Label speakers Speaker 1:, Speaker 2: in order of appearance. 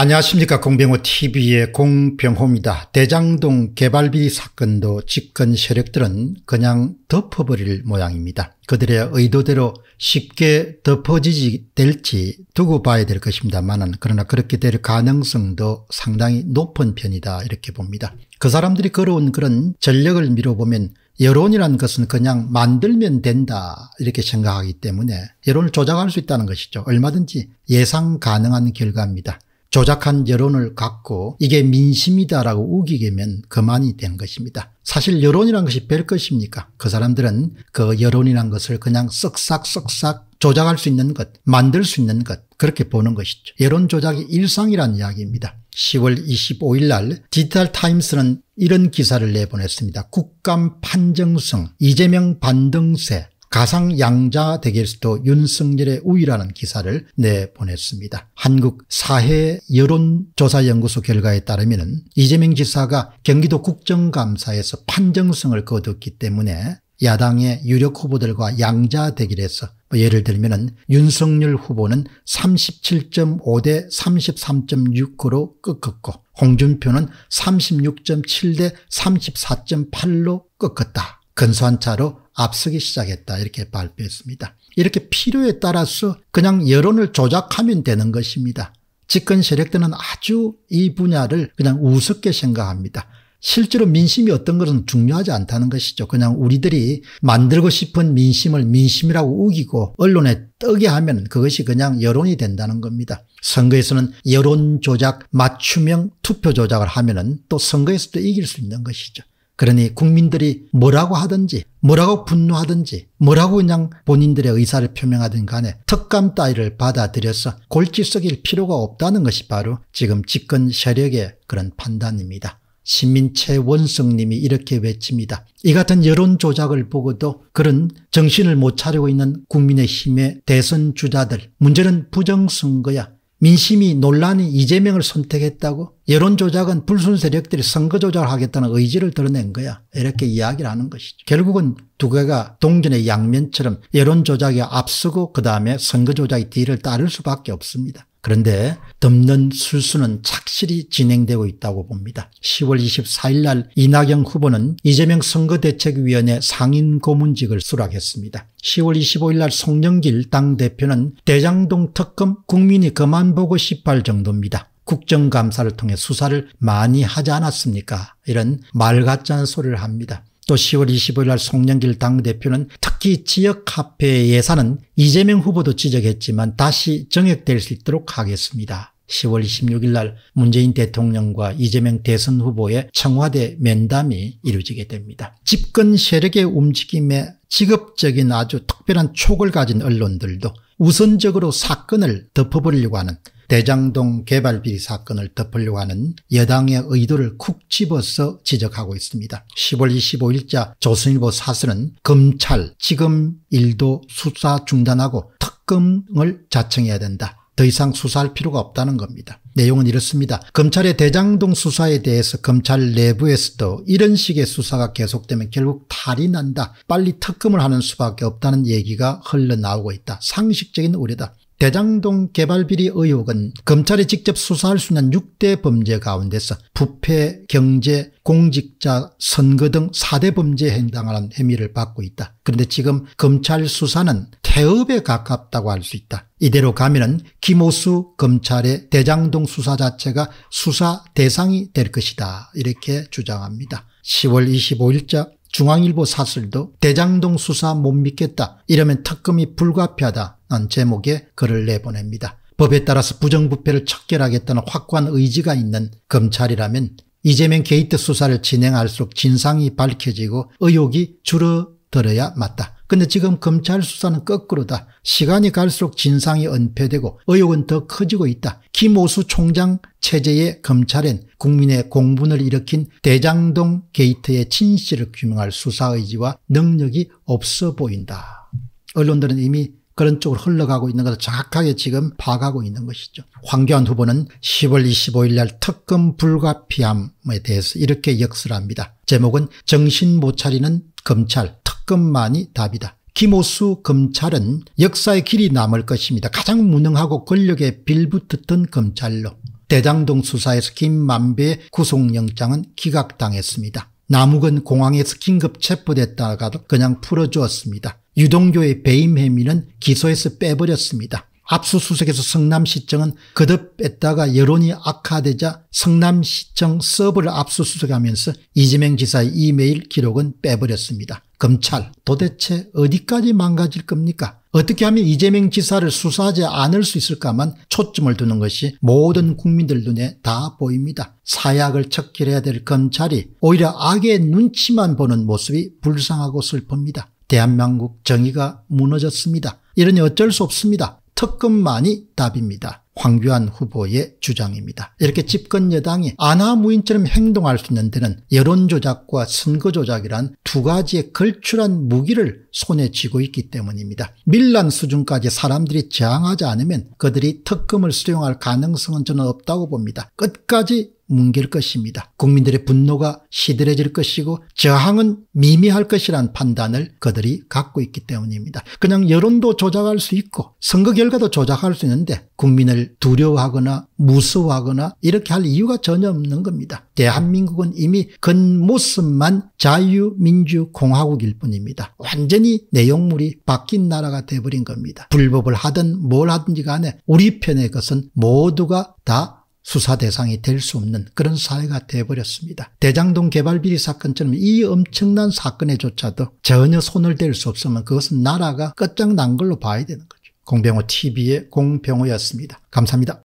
Speaker 1: 안녕하십니까 공병호 tv의 공병호입니다. 대장동 개발비 사건도 집권 세력들은 그냥 덮어버릴 모양입니다. 그들의 의도대로 쉽게 덮어지지 될지 두고 봐야 될 것입니다만 그러나 그렇게 될 가능성도 상당히 높은 편이다 이렇게 봅니다. 그 사람들이 걸어온 그런 전력을 미뤄보면 여론이라는 것은 그냥 만들면 된다 이렇게 생각하기 때문에 여론을 조작할 수 있다는 것이죠. 얼마든지 예상 가능한 결과입니다. 조작한 여론을 갖고 이게 민심이다라고 우기게면 그만이 된 것입니다. 사실 여론이란 것이 별 것입니까? 그 사람들은 그 여론이란 것을 그냥 쓱싹쓱싹 조작할 수 있는 것, 만들 수 있는 것 그렇게 보는 것이죠. 여론 조작이 일상이라는 이야기입니다. 10월 25일 날 디지털 타임스는 이런 기사를 내보냈습니다. 국감 판정성, 이재명 반등세, 가상 양자 대결에서도 윤석열의 우위라는 기사를 내보냈습니다. 한국 사회 여론조사연구소 결과에 따르면 이재명 지사가 경기도 국정감사에서 판정성을 거뒀기 때문에 야당의 유력 후보들과 양자 대결에서 뭐 예를 들면 윤석열 후보는 37.5 대 33.6으로 꺾었고 홍준표는 36.7 대 34.8로 꺾었다. 근소한 차로 앞서기 시작했다 이렇게 발표했습니다. 이렇게 필요에 따라서 그냥 여론을 조작하면 되는 것입니다. 집권 세력들은 아주 이 분야를 그냥 우습게 생각합니다. 실제로 민심이 어떤 것은 중요하지 않다는 것이죠. 그냥 우리들이 만들고 싶은 민심을 민심이라고 우기고 언론에 뜨게 하면 그것이 그냥 여론이 된다는 겁니다. 선거에서는 여론 조작, 맞춤형 투표 조작을 하면 또 선거에서도 이길 수 있는 것이죠. 그러니 국민들이 뭐라고 하든지 뭐라고 분노하든지 뭐라고 그냥 본인들의 의사를 표명하든 간에 특감 따위를 받아들여서 골치 썩일 필요가 없다는 것이 바로 지금 집권 세력의 그런 판단입니다. 시민 최원성님이 이렇게 외칩니다. 이 같은 여론 조작을 보고도 그런 정신을 못 차리고 있는 국민의힘의 대선 주자들 문제는 부정선거야 민심이 논란이 이재명을 선택했다고 여론조작은 불순 세력들이 선거조작을 하겠다는 의지를 드러낸 거야. 이렇게 이야기를 하는 것이죠. 결국은 두 개가 동전의 양면처럼 여론조작이 앞서고 그 다음에 선거조작이 뒤를 따를 수밖에 없습니다. 그런데 덮는 술수는 착실히 진행되고 있다고 봅니다. 10월 24일 날 이낙연 후보는 이재명 선거대책위원회 상임 고문직을 수락했습니다. 10월 25일 날 송영길 당대표는 대장동 특검 국민이 그만 보고 싶어 할 정도입니다. 국정감사를 통해 수사를 많이 하지 않았습니까? 이런 말 같지 않은 소리를 합니다. 또 10월 25일 날 송영길 당대표는 특히 지역 카페 예산은 이재명 후보도 지적했지만 다시 정액될 수 있도록 하겠습니다. 10월 26일 날 문재인 대통령과 이재명 대선 후보의 청와대 면담이 이루어지게 됩니다. 집권 세력의 움직임에 직업적인 아주 특별한 촉을 가진 언론들도 우선적으로 사건을 덮어버리려고 하는 대장동 개발비리 사건을 덮으려고 하는 여당의 의도를 쿡 집어서 지적하고 있습니다. 10월 25일자 조선일보 사설은 검찰 지금 일도 수사 중단하고 특검을 자청해야 된다. 더 이상 수사할 필요가 없다는 겁니다. 내용은 이렇습니다. 검찰의 대장동 수사에 대해서 검찰 내부에서도 이런 식의 수사가 계속되면 결국 탈이 난다. 빨리 특검을 하는 수밖에 없다는 얘기가 흘러나오고 있다. 상식적인 우려다. 대장동 개발비리 의혹은 검찰이 직접 수사할 수 있는 6대 범죄 가운데서 부패, 경제, 공직자, 선거 등 4대 범죄에 해당하는 혐의를 받고 있다. 그런데 지금 검찰 수사는 태업에 가깝다고 할 수 있다. 이대로 가면 김호수 검찰의 대장동 수사 자체가 수사 대상이 될 것이다. 이렇게 주장합니다. 10월 25일자 중앙일보 사설도 대장동 수사 못 믿겠다. 이러면 특검이 불가피하다. 는 제목의 글을 내보냅니다. 법에 따라서 부정부패를 척결하겠다는 확고한 의지가 있는 검찰이라면 이재명 게이트 수사를 진행할수록 진상이 밝혀지고 의혹이 줄어들어야 맞다. 근데 지금 검찰 수사는 거꾸로다. 시간이 갈수록 진상이 은폐되고 의혹은 더 커지고 있다. 김오수 총장 체제의 검찰엔 국민의 공분을 일으킨 대장동 게이트의 진실을 규명할 수사 의지와 능력이 없어 보인다. 언론들은 이미 그런 쪽으로 흘러가고 있는 것을 정확하게 지금 파악하고 있는 것이죠. 황교안 후보는 10월 25일 날 특검 불가피함에 대해서 이렇게 역설합니다. 제목은 정신 못 차리는 검찰 특검만이 답이다. 김호수 검찰은 역사의 길이 남을 것입니다. 가장 무능하고 권력에 빌붙었던 검찰로 대장동 수사에서 김만배 구속영장은 기각당했습니다. 남욱은 공항에서 긴급 체포됐다가도 그냥 풀어주었습니다. 유동교의 배임 혐의는 기소에서 빼버렸습니다. 압수수색에서 성남시청은 거듭 뺐다가 여론이 악화되자 성남시청 서버를 압수수색하면서 이재명 지사의 이메일 기록은 빼버렸습니다. 검찰 도대체 어디까지 망가질 겁니까? 어떻게 하면 이재명 지사를 수사하지 않을 수 있을까만 초점을 두는 것이 모든 국민들 눈에 다 보입니다. 사약을 척결해야 될 검찰이 오히려 악의 눈치만 보는 모습이 불쌍하고 슬픕니다. 대한민국 정의가 무너졌습니다. 이러니 어쩔 수 없습니다. 특검만이 답입니다. 황교안 후보의 주장입니다. 이렇게 집권 여당이 아나무인처럼 행동할 수 있는 데는 여론조작과 선거조작이란 두 가지의 걸출한 무기를 손에 쥐고 있기 때문입니다. 밀란 수준까지 사람들이 저항하지 않으면 그들이 특검을 수용할 가능성은 저는 없다고 봅니다. 끝까지 뭉갤 것입니다. 국민들의 분노가 시들해질 것이고 저항은 미미할 것이란 판단을 그들이 갖고 있기 때문입니다. 그냥 여론도 조작할 수 있고 선거 결과도 조작할 수 있는데 국민을 두려워하거나 무서워하거나 이렇게 할 이유가 전혀 없는 겁니다. 대한민국은 이미 겉모습만 자유민주공화국일 뿐입니다. 완전히 내용물이 바뀐 나라가 돼버린 겁니다. 불법을 하든 뭘 하든지 간에 우리 편의 것은 모두가 다 수사 대상이 될 수 없는 그런 사회가 되어버렸습니다. 대장동 개발 비리 사건처럼 이 엄청난 사건에조차도 전혀 손을 댈 수 없으면 그것은 나라가 끝장난 걸로 봐야 되는 거죠. 공병호 TV의 공병호였습니다. 감사합니다.